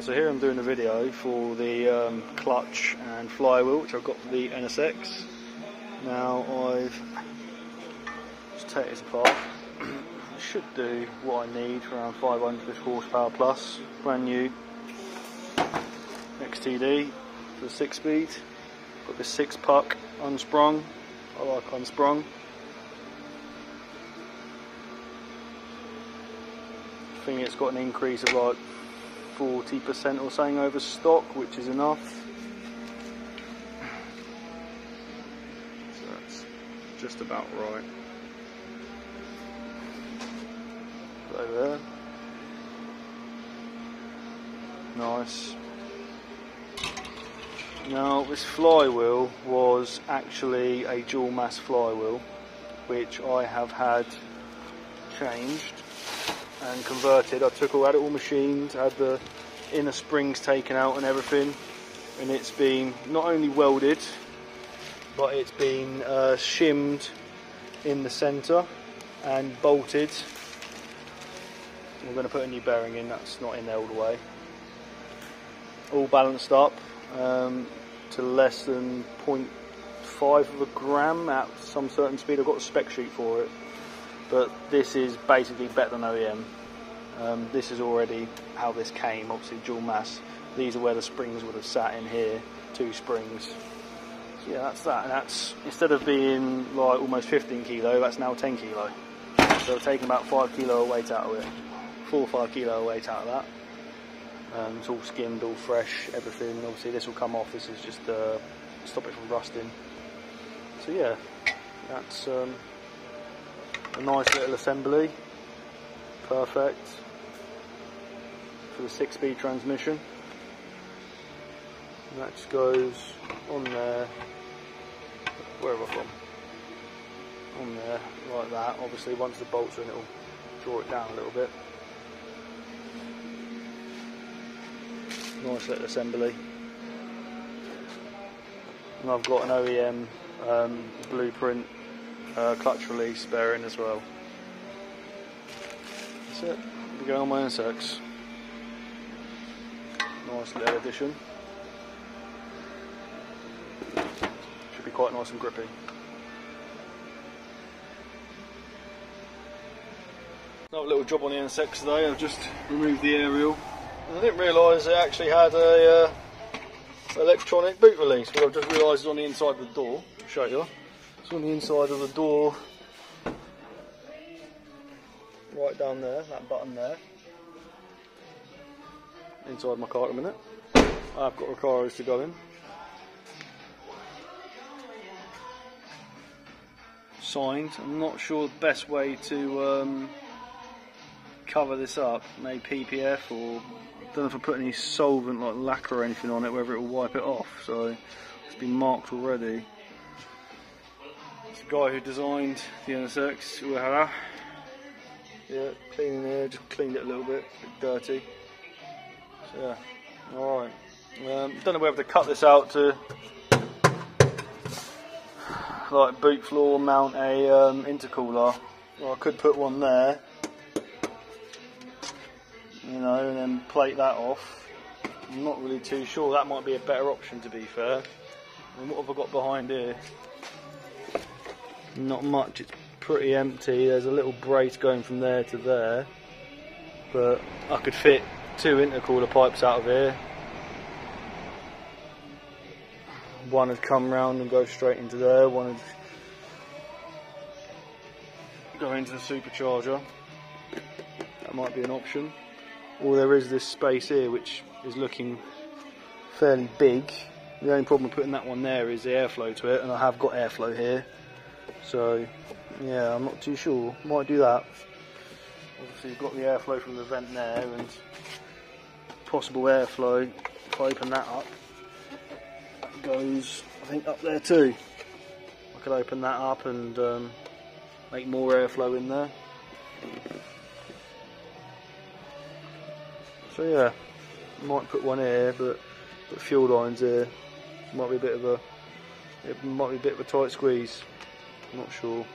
So here I'm doing a video for the um, clutch and flywheel, which I've got for the NSX. Now I've just take this apart. I should do what I need for around 500 horsepower plus, brand new XTD for the six speed. Got this six puck unsprung. I like unsprung. I think it's got an increase of like 40% or something over stock, which is enough. So that's just about right. Over there. Nice. Now this flywheel was actually a dual mass flywheel which I have had changed and converted. I took all, had it all machined, had the inner springs taken out and everything, and it's been not only welded, but it's been uh, shimmed in the centre and bolted. We're going to put a new bearing in, that's not in there all the way. All balanced up um, to less than 0.5 of a gram at some certain speed. I've got a spec sheet for it but this is basically better than OEM. Um, this is already how this came, obviously dual mass. These are where the springs would have sat in here, two springs. So yeah, that's that. And that's instead of being like almost 15 kilo, that's now 10 kilo. So we're taking about five kilo weight out of it, four or five kilo weight out of that. Um, it's all skimmed, all fresh, everything. And Obviously, this will come off. This is just uh, stop it from rusting. So yeah, that's. Um, a nice little assembly perfect for the six speed transmission and that just goes on there where have I gone on there like that obviously once the bolts are in it will draw it down a little bit nice little assembly and I've got an OEM um, blueprint uh, clutch release bearing as well. That's it. We're going on my NSX. Nice little addition. Should be quite nice and grippy. Another little job on the NSX today. I've just removed the aerial. And I didn't realise it actually had a uh, electronic boot release, but I've just realised it's on the inside of the door. I'll show you. It's on the inside of the door, right down there, that button there. Inside my car at a minute. I've got Recaros to go in. Signed. I'm not sure the best way to um, cover this up. Maybe PPF or don't know if I put any solvent like lacquer or anything on it, whether it will wipe it off. So it's been marked already It's the guy who designed the NSX, Uehara. Yeah, cleaning there, just cleaned it a little bit, a bit dirty. Yeah, alright. Um, don't know whether to cut this out to like boot floor mount a um, intercooler. Well, I could put one there, you know, and then plate that off. I'm not really too sure. That might be a better option to be fair. And what have I got behind here? not much, it's pretty empty. There's a little brace going from there to there, but I could fit two intercooler pipes out of here. One would come round and go straight into there, one would go into the supercharger. That might be an option. Or there is this space here which is looking fairly big. The only problem with putting that one there is the airflow to it, and I have got airflow here. So, yeah, I'm not too sure. Might do that. Obviously, you've got the airflow from the vent there and possible airflow. If I open that up, goes, I think, up there too. I could open that up and um, make more airflow in there. So yeah, might put one here, but put fuel lines here. Might be a bit of a, it might be a bit of a tight squeeze. I'm not sure.